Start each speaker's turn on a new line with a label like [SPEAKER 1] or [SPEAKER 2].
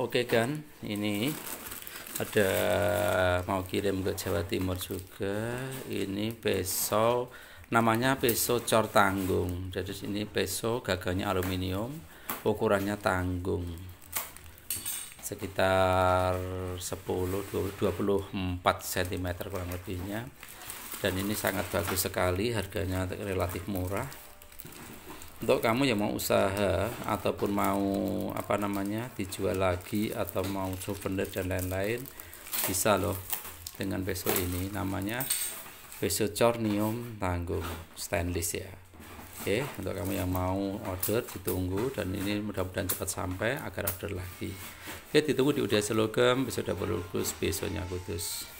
[SPEAKER 1] Oke kan, ini ada mau kirim ke Jawa Timur juga. Ini peso namanya peso cor tanggung. Jadi ini peso gagangnya aluminium, ukurannya tanggung. Sekitar 10 20, 24 cm kurang lebihnya. Dan ini sangat bagus sekali, harganya relatif murah untuk kamu yang mau usaha ataupun mau apa namanya dijual lagi atau mau souvenir dan lain-lain bisa loh dengan peso ini. Namanya peso cornium tanggung stainless ya. Oke untuk kamu yang mau order ditunggu dan ini mudah-mudahan cepat sampai agar order lagi. Oke ditunggu di Udah Selogam besok double besoknya kudus